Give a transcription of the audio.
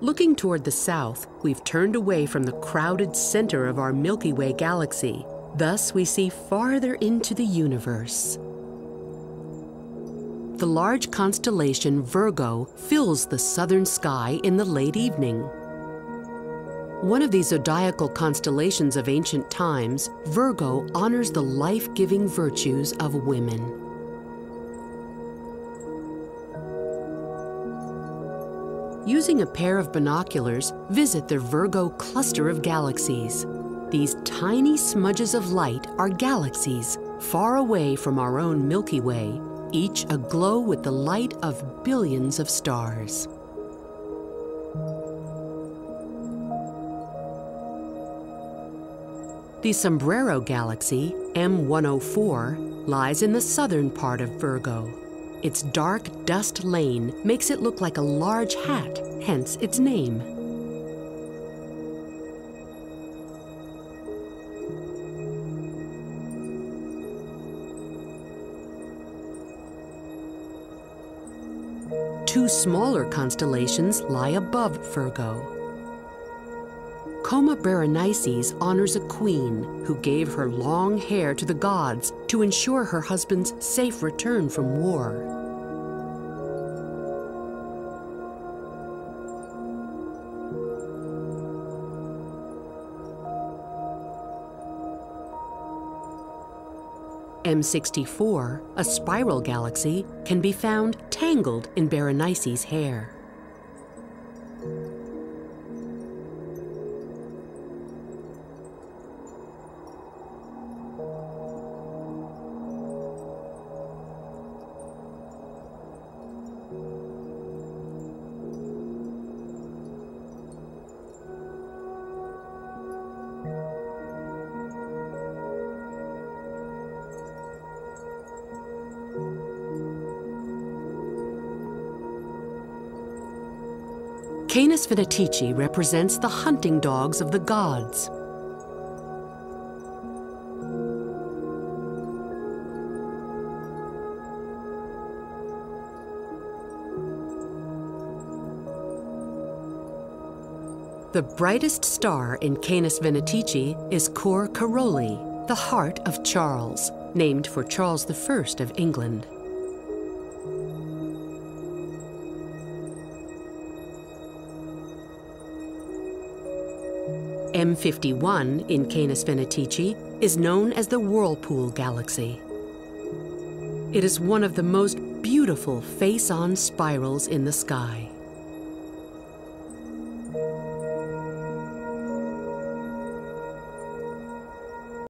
Looking toward the south, we've turned away from the crowded center of our Milky Way galaxy. Thus, we see farther into the universe. The large constellation Virgo fills the southern sky in the late evening. One of these zodiacal constellations of ancient times, Virgo honors the life-giving virtues of women. Using a pair of binoculars, visit the Virgo cluster of galaxies. These tiny smudges of light are galaxies far away from our own Milky Way, each aglow with the light of billions of stars. The Sombrero Galaxy, M104, lies in the southern part of Virgo. Its dark dust lane makes it look like a large hat, hence its name. Two smaller constellations lie above Virgo. Coma Berenices honors a queen who gave her long hair to the gods to ensure her husband's safe return from war. M64, a spiral galaxy, can be found tangled in Berenices' hair. Canes Venatici represents the hunting dogs of the gods. The brightest star in Canes Venatici is Cor Caroli, the heart of Charles, named for Charles I of England. M51 in Canes Venatici is known as the Whirlpool Galaxy. It is one of the most beautiful face-on spirals in the sky.